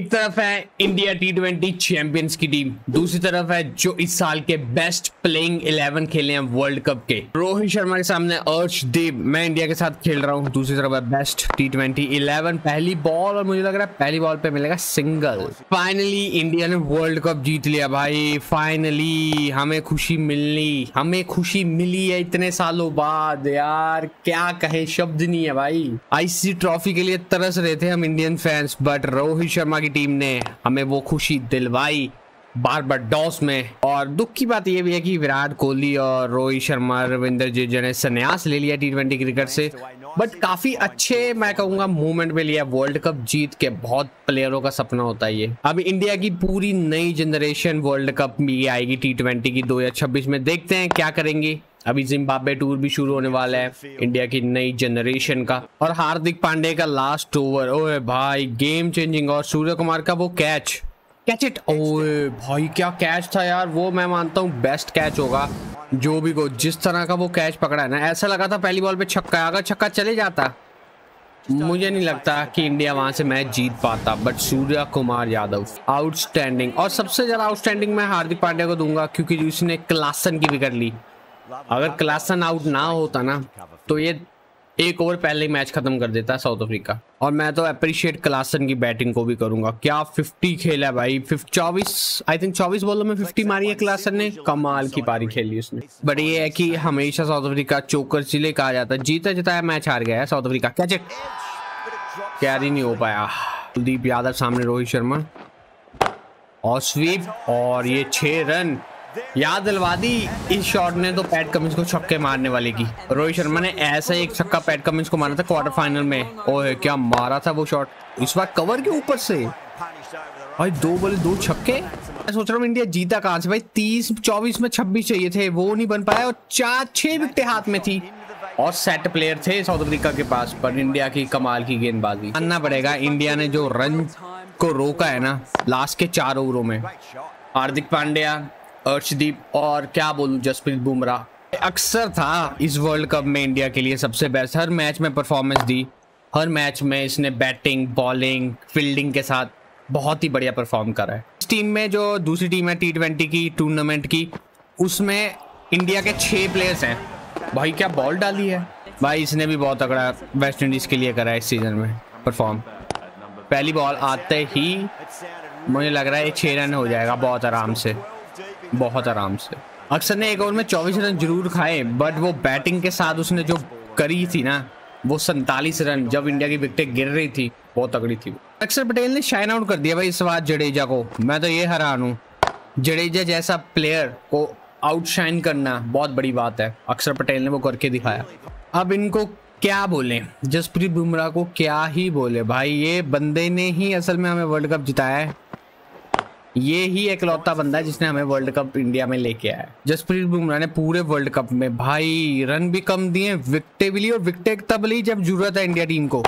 एक तरफ़ है इंडिया टी ट्वेंटी चैंपियंस की टीम दूसरी तरफ़ है जो इस साल के बेस्ट प्लेइंग इलेवन खेले हैं वर्ल्ड कप के। रोहित शर्मा के सामने अर्शदीप, मैं इंडिया के साथ खेल रहा हूँ, दूसरी तरफ़ है बेस्ट टी ट्वेंटी इलेवन पहली बॉल और मुझे लग रहा है पहली बॉल पे मिलेगा सिंगल फाइनली इंडिया ने वर्ल्ड कप जीत लिया भाई फाइनली हमें खुशी मिलनी, हमें खुशी मिली है इतने सालों बाद, यार क्या कहे, शब्द नहीं है भाई। आईसी ट्रॉफी के लिए तरस रहे थे हम Indian fans but Rohit Sharma की टीम ने हमें वो खुशी दिलवाई बार बार डॉस में। और दुख की बात यह भी है कि विराट कोहली और रोहित शर्मा, रविंद्र जडेजा ने संन्यास ले लिया टी ट्वेंटी क्रिकेट से बट काफ़ी अच्छे, मैं कहूँगा मूवमेंट में लिया वर्ल्ड कप जीत के। बहुत प्लेयरों का सपना होता है ये। अब इंडिया की पूरी नई जनरेशन वर्ल्ड कप में आएगी टी ट्वेंटी की दो हज़ार छब्बीस में। देखते हैं क्या करेंगे। अभी जिम्बाब्वे टूर भी शुरू होने वाला है इंडिया की नई जनरेशन का। और हार्दिक पांडे का लास्ट ओवर ओए भाई गेम चेंजिंग और सूर्य कुमार का वो कैच कैच इट ओए भाई क्या कैच था यार? वो मैं मानता हूँ बेस्ट कैच होगा। जो भी को जिस तरह का वो कैच पकड़ा है ना ऐसा लगा था पहली बॉल पे छक्का अगर छक्का चले जाता मुझे नहीं लगता कि इंडिया वहाँ से मैच जीत पाता। बट सूर्या कुमार यादव आउटस्टैंडिंग और सबसे ज़्यादा आउटस्टैंडिंग मैं हार्दिक पांड्या को दूँगा क्योंकि उसने क्लासन की विकेट ली। अगर क्लासन आउट ना होता ना तो ये एक ओवर पहले ही मैच खत्म कर देता है साउथ अफ्रीका और मैं तो अप्रिशिएट क्लासन की बैटिंग को भी करूँगा। क्या 50 खेला भाई? चौबीस आई थिंक 24 बॉलों में 50 मारी है क्लासन ने। कमाल की पारी खेली उसने। बट ये है कि हमेशा साउथ अफ्रीका चोकर चिले कहा जाता है। जीता जिताया मैच हार गया है साउथ अफ्रीका कैच कैरी नहीं हो पाया। कुलदीप यादव सामने रोहित शर्मा। और स्वीप और ये छह रन याद दिलवा दी इस शॉट ने तो पैट कमिंस को छक्के मारने वाले की। रोहित शर्मा ने ऐसा एक छक्का पैट कमिंस को मारा था क्वार्टर फाइनल में। ओह, क्या मारा था वो शॉट इस बार कवर के ऊपर से। भाई, दो बोले, दो छक्के? मैं सोच रहा हूँ इंडिया जीता कहाँ से? भाई, तीस, चौबीस में छब्बीस चाहिए थे, वो नहीं बन पाया और चार, छह विकटे हाथ में थी। और सेट प्लेयर थे साउथ अफ्रीका के पास, पर इंडिया की कमाल की गेंदबाजी। मानना पड़ेगा, इंडिया ने जो रन को रोका है ना लास्ट के चार ओवरों में। हार्दिक पांड्या अर्शदीप और क्या बोलूँ, जसप्रीत बुमराह। अक्सर था इस वर्ल्ड कप में इंडिया के लिए सबसे बेस्ट हर मैच में परफॉर्मेंस दी। हर मैच में इसने बैटिंग बॉलिंग फील्डिंग के साथ बहुत ही बढ़िया परफॉर्म करा है। इस टीम में जो दूसरी टीम है टी ट्वेंटी की टूर्नामेंट की, उसमें इंडिया के छः प्लेयर्स हैं। भाई, क्या बॉल डाली है? भाई, इसने भी बहुत तगड़ा वेस्ट इंडीज़ के लिए करा है इस सीज़न में परफॉर्म पहली बॉल आते ही मुझे लग रहा है छः रन हो जाएगा बहुत आराम से। बहुत आराम से। अक्सर ने एक ओवर में चौबीस रन ज़रूर खाए बट वो बैटिंग के साथ उसने जो करी थी ना, वो सैतालीस रन जब इंडिया की विकेटें गिर रही थी, बहुत तगड़ी थी अक्षर पटेल ने शाइन आउट कर दिया भाई इस बार जडेजा को। मैं तो ये हैरान हूँ। जडेजा जैसा प्लेयर को आउटशाइन करना बहुत बड़ी बात है। अक्षर पटेल ने वो करके दिखाया। अब इनको क्या बोले? जसप्रीत बुमराह को क्या ही बोले? भाई ये बंदे ने ही असल में हमें वर्ल्ड कप जिताया है। ये ही एकलौता बंदा है जिसने हमें वर्ल्ड कप इंडिया में लेके आया जसप्रीत बुमराह ने पूरे वर्ल्ड कप में भाई रन भी कम दिए, विकटे भी ली और विकटे तब ली जब ज़रूरत है इंडिया टीम को।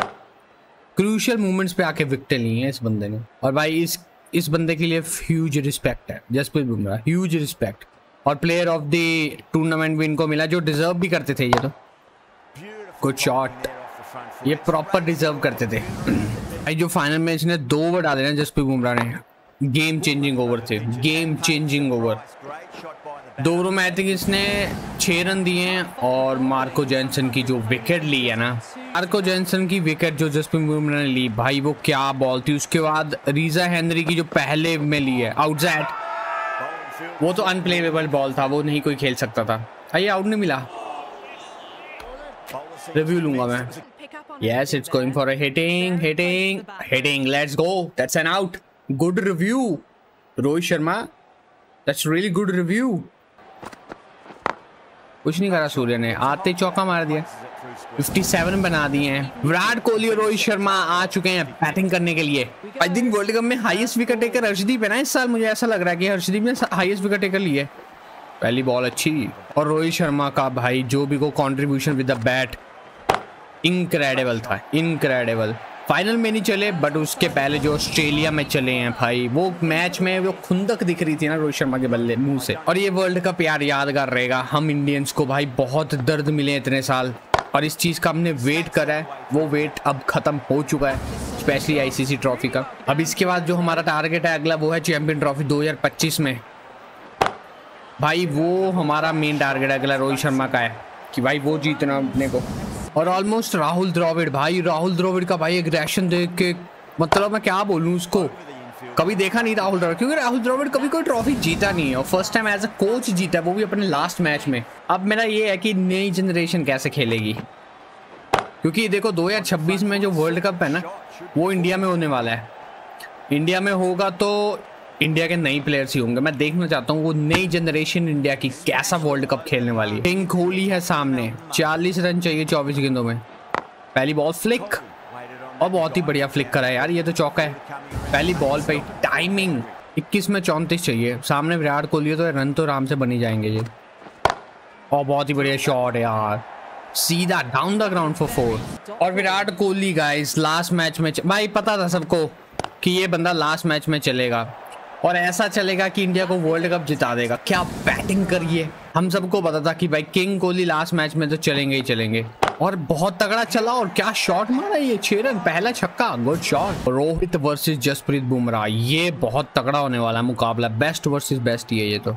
क्रूशियल मोमेंट्स पे आके विकटे ली हैं इस बंदे ने। और भाई इस इस बंदे के लिए ह्यूज रिस्पेक्ट है, जसप्रीत बुमराह। ह्यूज रिस्पेक्ट और प्लेयर ऑफ़ द टूर्नामेंट भी इनको मिला, जो डिजर्व भी करते थे ये तो। गुड शॉट ये प्रॉपर डिजर्व करते थे। भाई जो फाइनल में इसने दो ओवर डाले ना जसप्रीत बुमराह ने। गेम चेंजिंग ओवर थे गेम चेंजिंग ओवर दो ओवरों में आई थिंक इसने छः रन दिए हैं और मार्को जैनसन की जो विकेट ली है ना। मार्को जैनसन की विकेट जो जसप्रीत बुमराह ने ली, भाई वो क्या बॉल थी। उसके बाद रीजा हेनरी की जो पहले में ली है आउटसाइड वो तो अनप्लेवेबल बॉल था, वो नहीं कोई खेल सकता था। आइए आउट नहीं मिला। रिव्यू लूँगा मैं। Yes it's going for a hitting hitting hitting let's go that's an out good review Rohit Sharma. That's really good review कुछ नहीं करा सूर्य ने, आते चौका मार दिया। 57 बना दिए हैं। विराट कोहली और रोहित शर्मा आ चुके हैं बैटिंग करने के लिए। आई थिंक वर्ल्ड कप में हाईएस्ट विकेट टेकर हर्षदीप है ना, इस साल मुझे ऐसा लग रहा है कि हर्षदीप ने हाईएस्ट विकेट टेकर ली है। पहली बॉल अच्छी, और रोहित शर्मा का भाई, जो भी को contribution with the bat incredible था इनक्रेडिबल फाइनल में नहीं चले बट उसके पहले जो ऑस्ट्रेलिया में चले हैं भाई, वो मैच में वो खुंदक दिख रही थी ना रोहित शर्मा के बल्ले, मुँह से। और ये वर्ल्ड कप यार यादगार रहेगा। हम इंडियंस को भाई बहुत दर्द मिले इतने साल। और इस चीज़ का हमने वेट करा है। वो वेट अब ख़त्म हो चुका है स्पेशली आईसीसी ट्रॉफी का। अब इसके बाद जो हमारा टारगेट है अगला, वो है चैंपियन ट्रॉफी 2025 में। भाई वो हमारा मेन टारगेट अगला रोहित शर्मा का है, कि भाई वो जीतना अपने को। और ऑलमोस्ट राहुल द्रविड़ भाई राहुल द्रविड़ का भाई एक एग्रेशन देख के मतलब मैं क्या बोलूँ उसको? कभी देखा नहीं राहुल द्रविड़ क्योंकि राहुल द्रविड़ कभी कोई ट्रॉफी जीता नहीं है और first time as a coach जीता है, वो भी अपने लास्ट मैच में। अब मेरा ये है कि नई जनरेशन कैसे खेलेगी? क्योंकि देखो 2026 में जो वर्ल्ड कप है ना, वो इंडिया में होने वाला है। इंडिया में होगा तो इंडिया के नई प्लेयर्स ही होंगे। मैं देखना चाहता हूँ वो नई जनरेशन इंडिया की कैसा वर्ल्ड कप खेलने वाली है। किंग कोहली है सामने। 40 रन चाहिए 24 गेंदों में। पहली बॉल फ्लिक और बहुत ही बढ़िया फ्लिक करा है यार, ये तो चौका है। पहली बॉल पे टाइमिंग 21 में चौंतीस चाहिए। सामने विराट कोहली तो रन तो आराम से बनी जाएँगे ये। और बहुत ही बढ़िया शॉट है यार। सीधा down the ground for four और Virat Kohli guys last match में भाई पता था सबको कि ये बंदा लास्ट मैच में चलेगा। और ऐसा चलेगा कि इंडिया को वर्ल्ड कप जिता देगा। क्या बैटिंग करिए? हम सबको पता था कि भाई किंग कोहली लास्ट मैच में तो चलेंगे ही चलेंगे। और बहुत तगड़ा चला और क्या शॉट मारा ये छह रन पहला छक्का good shot Rohit versus Jasprit Bumrah, ये बहुत तगड़ा होने वाला मुकाबला। बेस्ट वर्सेस बेस्ट ही है ये तो।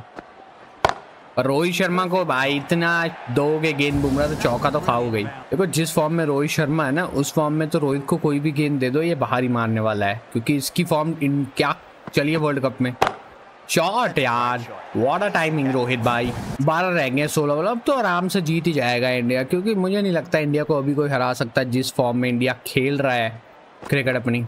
रोहित शर्मा को भाई इतना दोगे गेंद, बुमराह तो चौका तो खाओ गई। देखो, जिस फॉर्म में रोहित शर्मा है ना, उस फॉर्म में तो रोहित को कोई भी गेंद दे दो, ये बाहर ही मारने वाला है। क्योंकि इसकी फॉर्म क्या चलिए वर्ल्ड कप में। शॉट यार। वॉट अ टाइमिंग रोहित भाई। बारह रह गए, सोलह वाला अब तो आराम से जीत ही जाएगा इंडिया क्योंकि मुझे नहीं लगता इंडिया को अभी कोई हरा सकता जिस फॉर्म में इंडिया खेल रहा है क्रिकेट अपनी।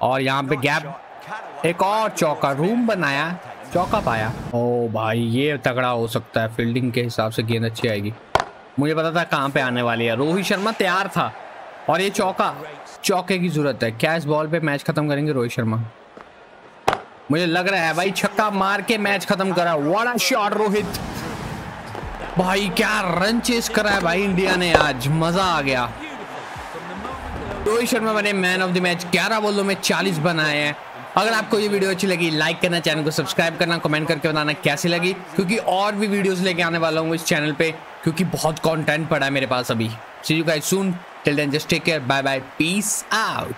और यहाँ पे गैप एक और चौका रूम बनाया, चौका पाया। ओ भाई, ये तगड़ा हो सकता है फील्डिंग के हिसाब से गेंद अच्छी आएगी। मुझे पता था कहाँ पे आने वाली है। रोहित शर्मा तैयार था। और ये चौका, चौके की ज़रूरत है। क्या इस बॉल पे मैच खत्म करेंगे रोहित शर्मा? मुझे लग रहा है भाई छक्का मार के मैच खत्म करा। What a shot Rohit. भाई क्या रन चेस करा है भाई इंडिया ने आज। मज़ा आ गया। रोहित शर्मा बने मैन ऑफ़ द मैच 11 बॉलों में 40 बनाए हैं। अगर आपको ये वीडियो अच्छी लगी लाइक करना चैनल को सब्सक्राइब करना कमेंट करके बताना कैसी लगी। क्योंकि और भी वीडियोस लेके आने वाला हूँ इस चैनल पे, क्योंकि बहुत कंटेंट पड़ा है मेरे पास अभी। See you guys soon till then just take care bye bye peace out